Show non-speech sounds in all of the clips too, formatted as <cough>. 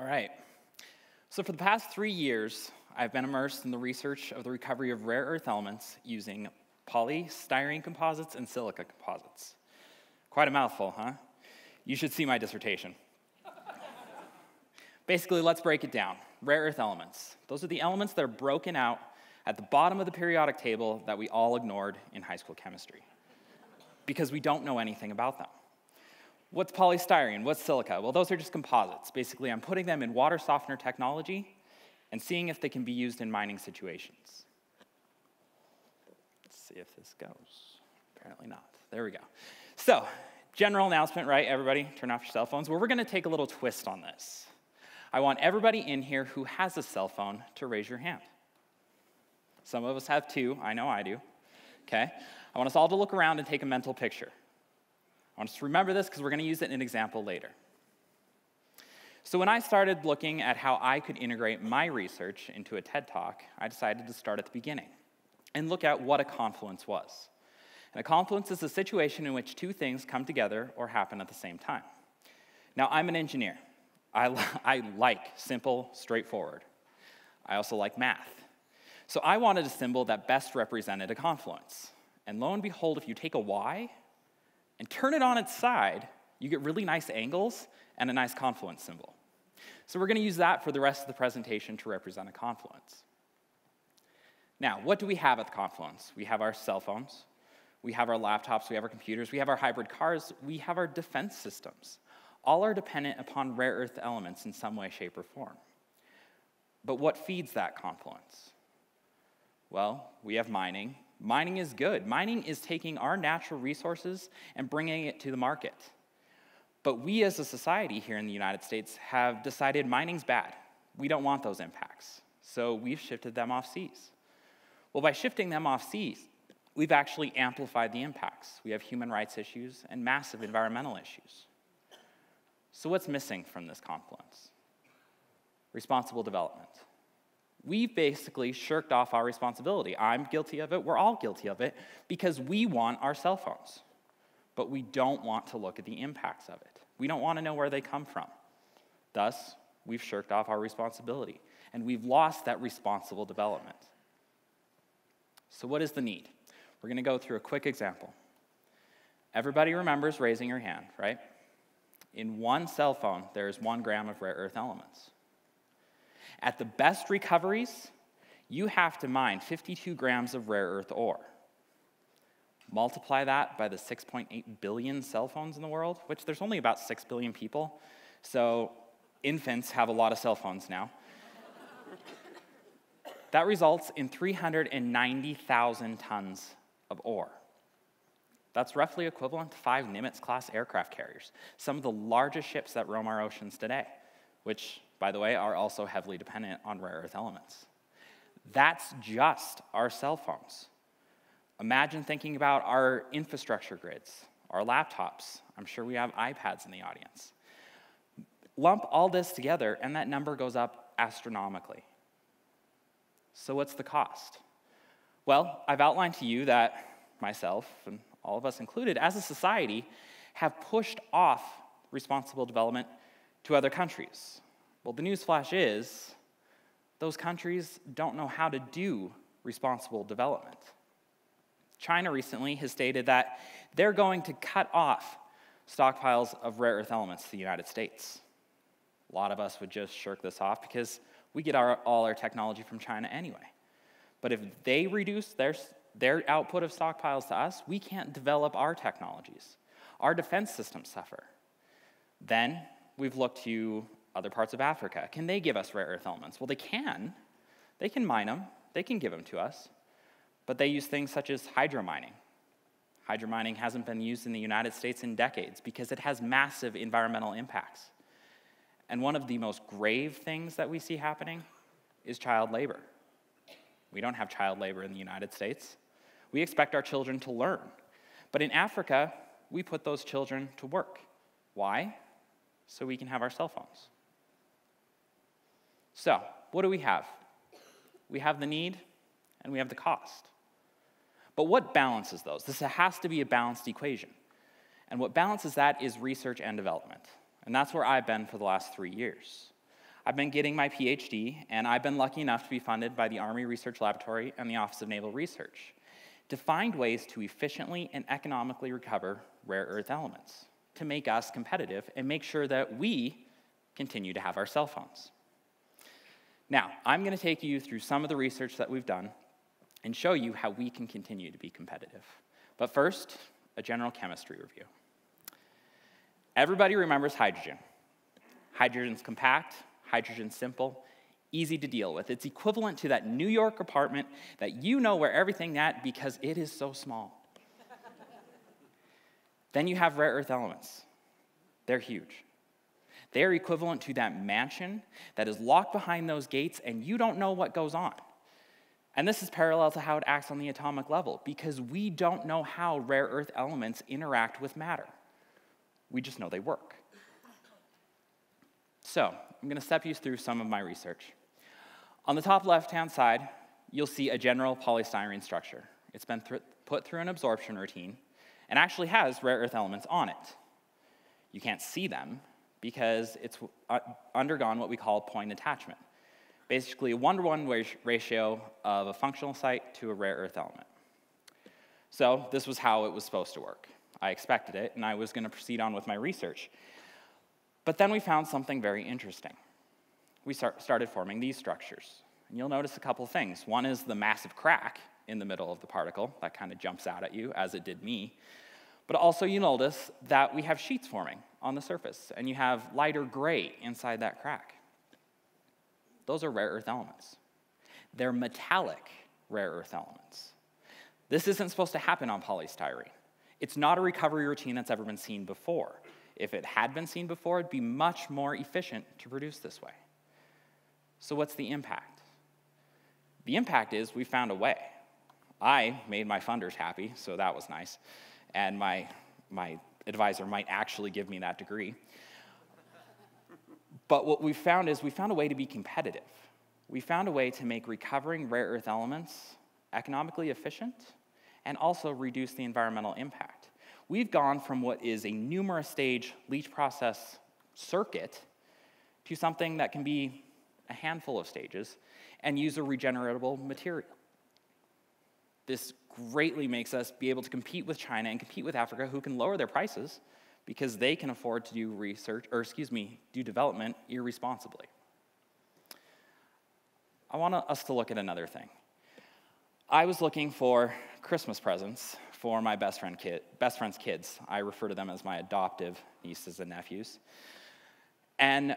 All right. So, for the past three years, I've been immersed in the research of the recovery of rare earth elements using polystyrene composites and silica composites. Quite a mouthful, huh? You should see my dissertation. <laughs> Basically, let's break it down. Rare earth elements. Those are the elements that are broken out at the bottom of the periodic table that we all ignored in high school chemistry because we don't know anything about them. What's polystyrene? What's silica? Well, those are just composites. Basically, I'm putting them in water softener technology and seeing if they can be used in mining situations. Let's see if this goes. Apparently not. There we go. So, general announcement, right? Everybody, turn off your cell phones. Well, we're going to take a little twist on this. I want everybody in here who has a cell phone to raise your hand. Some of us have two. I know I do. Okay? I want us all to look around and take a mental picture. I want us to remember this because we're going to use it in an example later. So, when I started looking at how I could integrate my research into a TED Talk, I decided to start at the beginning and look at what a confluence was. And a confluence is a situation in which two things come together or happen at the same time. Now, I'm an engineer. I, I like simple, straightforward. I also like math. So I wanted a symbol that best represented a confluence. And lo and behold, if you take a Y and turn it on its side, you get really nice angles and a nice confluence symbol. So we're going to use that for the rest of the presentation to represent a confluence. Now, what do we have at the confluence? We have our cell phones, we have our laptops, we have our computers, we have our hybrid cars, we have our defense systems. All are dependent upon rare earth elements in some way, shape, or form. But what feeds that confluence? Well, we have mining, Mining is good. Mining is taking our natural resources and bringing it to the market. But we as a society here in the United States have decided mining's bad. We don't want those impacts. So we've shifted them off seas. Well, by shifting them off seas, we've actually amplified the impacts. We have human rights issues and massive environmental issues. So, what's missing from this confluence? Responsible development we've basically shirked off our responsibility. I'm guilty of it, we're all guilty of it, because we want our cell phones. But we don't want to look at the impacts of it. We don't want to know where they come from. Thus, we've shirked off our responsibility, and we've lost that responsible development. So, what is the need? We're going to go through a quick example. Everybody remembers raising your hand, right? In one cell phone, there is one gram of rare earth elements. At the best recoveries, you have to mine 52 grams of rare earth ore. Multiply that by the 6.8 billion cell phones in the world, which there's only about 6 billion people. So infants have a lot of cell phones now. <laughs> that results in 390,000 tons of ore. That's roughly equivalent to five Nimitz class aircraft carriers, some of the largest ships that roam our oceans today, which by the way, are also heavily dependent on rare earth elements. That's just our cell phones. Imagine thinking about our infrastructure grids, our laptops. I'm sure we have iPads in the audience. Lump all this together, and that number goes up astronomically. So, what's the cost? Well, I've outlined to you that myself, and all of us included, as a society, have pushed off responsible development to other countries. Well, the newsflash is those countries don't know how to do responsible development. China recently has stated that they're going to cut off stockpiles of rare earth elements to the United States. A lot of us would just shirk this off because we get our, all our technology from China anyway. But if they reduce their, their output of stockpiles to us, we can't develop our technologies. Our defense systems suffer. Then we've looked to other parts of Africa? Can they give us rare earth elements? Well, they can. They can mine them, they can give them to us. But they use things such as hydromining. Hydromining hasn't been used in the United States in decades because it has massive environmental impacts. And one of the most grave things that we see happening is child labor. We don't have child labor in the United States. We expect our children to learn. But in Africa, we put those children to work. Why? So we can have our cell phones. So, what do we have? We have the need and we have the cost. But what balances those? This has to be a balanced equation. And what balances that is research and development. And that's where I've been for the last three years. I've been getting my PhD, and I've been lucky enough to be funded by the Army Research Laboratory and the Office of Naval Research to find ways to efficiently and economically recover rare earth elements to make us competitive and make sure that we continue to have our cell phones. Now, I'm going to take you through some of the research that we've done and show you how we can continue to be competitive. But first, a general chemistry review. Everybody remembers hydrogen. Hydrogen's compact, hydrogen's simple, easy to deal with. It's equivalent to that New York apartment that you know where everything at because it is so small. then you have rare earth elements. They're huge. They are equivalent to that mansion that is locked behind those gates and you don't know what goes on. And this is parallel to how it acts on the atomic level because we don't know how rare earth elements interact with matter. We just know they work. So, I'm going to step you through some of my research. On the top left hand side, you'll see a general polystyrene structure. It's been th put through an absorption routine and actually has rare earth elements on it. You can't see them because it's uh, undergone what we call point attachment. Basically, a one to one ratio of a functional site to a rare earth element. So, this was how it was supposed to work. I expected it, and I was going to proceed on with my research. But then we found something very interesting. We start, started forming these structures. And you'll notice a couple things. One is the massive crack in the middle of the particle that kind of jumps out at you, as it did me. But also, you notice that we have sheets forming on the surface, and you have lighter gray inside that crack. Those are rare earth elements. They're metallic rare earth elements. This isn't supposed to happen on polystyrene. It's not a recovery routine that's ever been seen before. If it had been seen before, it'd be much more efficient to produce this way. So, what's the impact? The impact is we found a way. I made my funders happy, so that was nice. And my, my advisor might actually give me that degree. But what we found is we found a way to be competitive. We found a way to make recovering rare earth elements economically efficient and also reduce the environmental impact. We've gone from what is a numerous stage leach process circuit to something that can be a handful of stages and use a regeneratable material. This greatly makes us be able to compete with China and compete with Africa, who can lower their prices because they can afford to do research, or excuse me, do development irresponsibly. I want us to look at another thing. I was looking for Christmas presents for my best, friend kid, best friend's kids. I refer to them as my adoptive nieces and nephews. And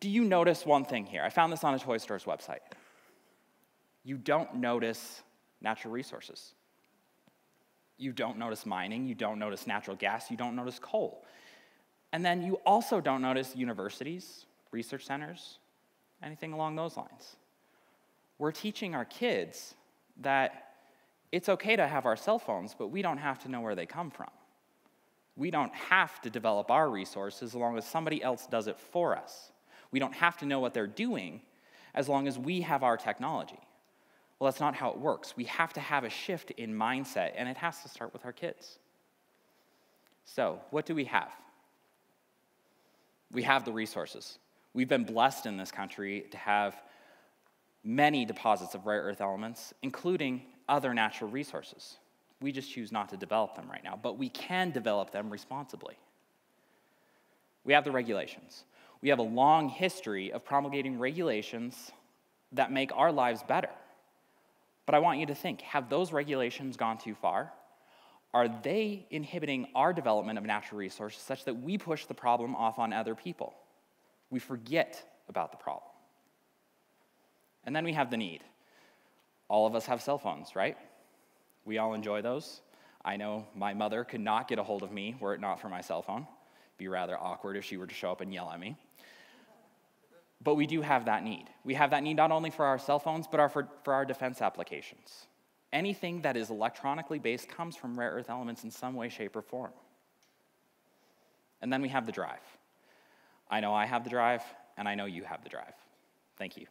do you notice one thing here? I found this on a toy store's website. You don't notice natural resources. You don't notice mining, you don't notice natural gas, you don't notice coal. And then you also don't notice universities, research centers, anything along those lines. We're teaching our kids that it's okay to have our cell phones, but we don't have to know where they come from. We don't have to develop our resources as long as somebody else does it for us. We don't have to know what they're doing as long as we have our technology. Well, that's not how it works. We have to have a shift in mindset, and it has to start with our kids. So, what do we have? We have the resources. We've been blessed in this country to have many deposits of rare earth elements, including other natural resources. We just choose not to develop them right now, but we can develop them responsibly. We have the regulations. We have a long history of promulgating regulations that make our lives better. But I want you to think have those regulations gone too far? Are they inhibiting our development of natural resources such that we push the problem off on other people? We forget about the problem. And then we have the need. All of us have cell phones, right? We all enjoy those. I know my mother could not get a hold of me were it not for my cell phone. It'd be rather awkward if she were to show up and yell at me. But we do have that need. We have that need not only for our cell phones, but our, for, for our defense applications. Anything that is electronically based comes from rare earth elements in some way, shape, or form. And then we have the drive. I know I have the drive, and I know you have the drive. Thank you.